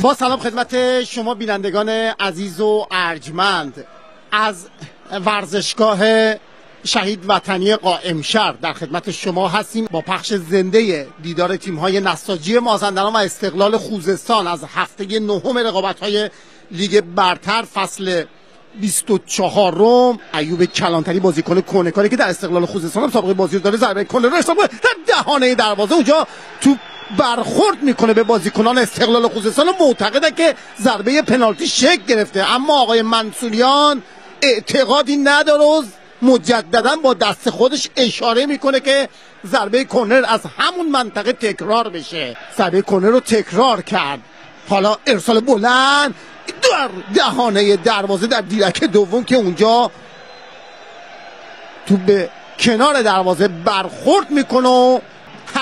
با سلام خدمت شما بینندگان عزیز و ارجمند. از ورزشگاه شهید وطنی قائم شهر در خدمت شما هستیم با پخش زنده دیدار تیم های نساجی مازندران و استقلال خوزستان از هفته نهم رقابت های لیگ برتر فصل 24 روم ایوب کلانتری بازیکن کونکاری که در استقلال خوزستان هم سابقه بازی داره ضربه کل رو در دهانه دروازه. اونجا تو برخورد می‌کنه به بازیکنان استقلال خوزستان و معتقده که ضربه پنالتی شک گرفته. اما آقای منصوریان اعتقادی نداره و مجددا با دست خودش اشاره می‌کنه که ضربه کنر از همون منطقه تکرار بشه. ضربه کنر رو تکرار کرد. حالا ارسال بلند در دهانه دروازه در دیرک دوم که اونجا تو به کنار دروازه برخورد می‌کنه و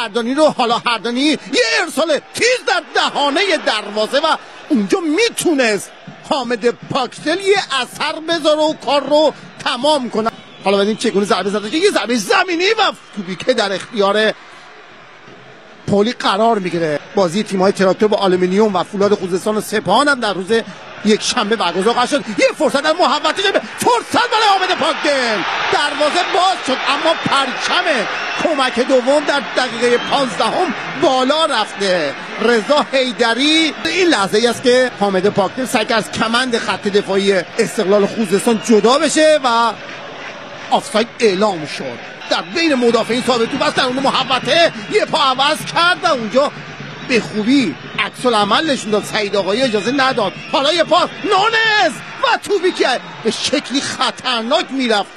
هردانی رو حالا هردانی یه ارسال تیز در دهانه دروازه و اونجا می‌تونست حامد پاکتل یه اثر بذاره و کار رو تمام کنه. حالا ببینیم چگونه ضربه زده. که یه ضربه زمینی و توپی که در اختیار پولی قرار می‌گیره. بازی تیم‌های تراکتور با آلومینیوم و فولاد خوزستان و سپاهان هم در روز یک شنبه برگزار خواهد شد. یه فرصت از محوطه فرصت برای حامد پاکدل دروازه باز شد اما پرچم کمک دوم در دقیقه پانزدهم بالا رفته. رضا حیدری این لحظه ای است که حامد پاکدل سعی از کمند خط دفاعی استقلال خوزستان جدا بشه و آفساید اعلام شد. در بین مدافعین ثابت توپ است در اون محوطه. یه پا عوض کرد و اونجا به خوبی عکس العمل نشون داد سعید آقایی اجازه نداد. حالا یه پاس. نونز! و توپی که به شکلی خطرناک می‌رفت.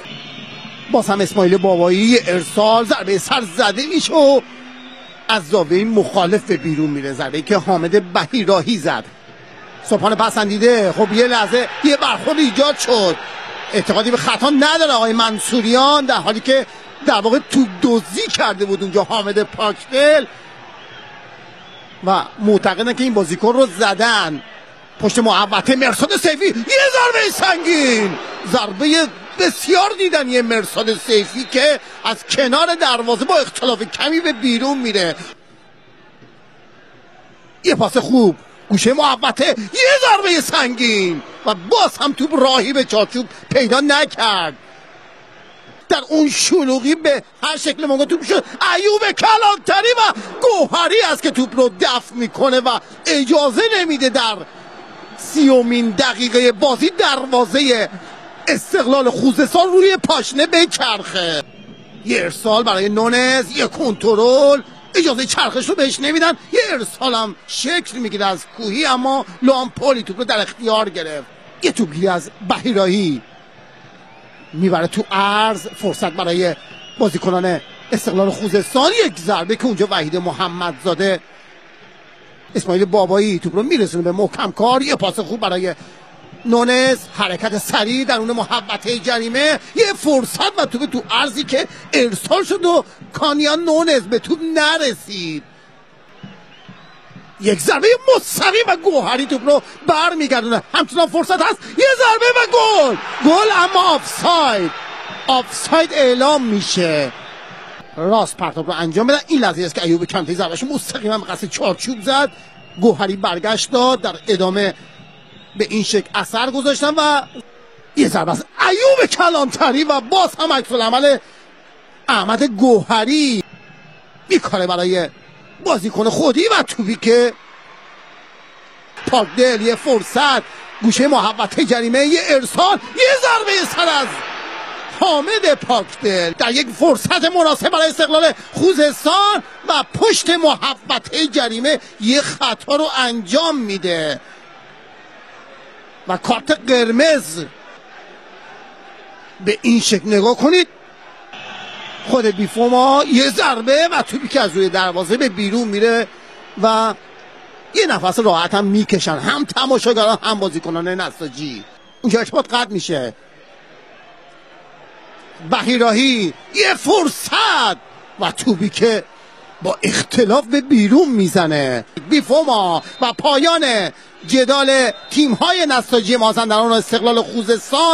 باز هم اسماعیل بابایی ارسال ضربه سر زده میشه و از زاویه مخالف به بیرون میره. ضربه که حامد بهیراهی زد. صبحانه پسندیده خب یه لحظه. یه برخورد ایجاد شد. اعتقادی به خطا نداره آقای منصوریان در حالی که در واقع تو دوزی کرده بود اونجا حامد پاکدل. و معتقدن که این بازیکن رو زدن. پشت محوطه مرساد سیفی. یه ضربه سنگین. ضربه بسیار دیدن یه مرساد سیفی که از کنار دروازه با اختلاف کمی به بیرون میره. یه پاس خوب. گوشه محوطه. یه ضربه سنگین. و باز هم توپ راهی به چارچوب پیدا نکرد. در اون شلوغی به هر شکل مونگا توپ شد. ایوب کلانتری و گوهری است که توپ رو دفع می‌کنه و اجازه نمیده در سیومین دقیقه بازی دروازه استقلال خوزستان روی پاشنه بچرخه. یه ارسال برای نونز یه کنترل. اجازه چرخش رو بهش نمیدن. یه ارسال هم شکل می‌گیره از کوهی اما لامپولی توپ رو در اختیار گرفت. یه توپگیری از بهیرایی. می‌بره تو عرض. فرصت برای بازیکنان استقلال خوزستان یک ضربه که اونجا وحید محمدزاده اسماعیل بابایی توپ رو میرسونه به محکم کار. یه پاس خوب برای نونز. حرکت سریع در اون محبته جریمه. یه فرصت و توپ تو عرضی که ارسال شد و کانیان نونز به توپ نرسید. یک ضربه مستقیم و گوهری توپ رو برمیگردونه. همچنان فرصت هست. یه ضربه و گل. گل اما آفساید. آفساید اعلام میشه. راست پرتاب رو انجام بدن. این لحظه است که ایوب کمتی ضربهش مستقیم هم قصد چارچوب زد. گوهری برگشت داد. در ادامه به این شکل اثر گذاشتن و یه ضربه است ایوب کلانتری و باز هم عکس العمل احمد گوهری. میکاره برای بازیکن خودی و توپی که پاکدل یه فرصت گوشه محبت جریمه یه ارسال یه ضربه سر از حامد پاکدل در یک فرصت مناسب برای استقلال خوزستان و پشت محبت جریمه یه خطا رو انجام میده. و کارت قرمز. به این شکل نگاه کنید. خود بیفوما یه ضربه و توپی که از روی دروازه به بیرون میره و یه نفس راحت هم می‌کشن. هم تماشاگران هم بازیکنان نساجی. اونجا ارتباط قد میشه. بهیراهی یه فرصت و توبی که با اختلاف به بیرون می‌زنه. بیفوما و پایان جدال تیم های نساجی مازندران و استقلال خوزستان.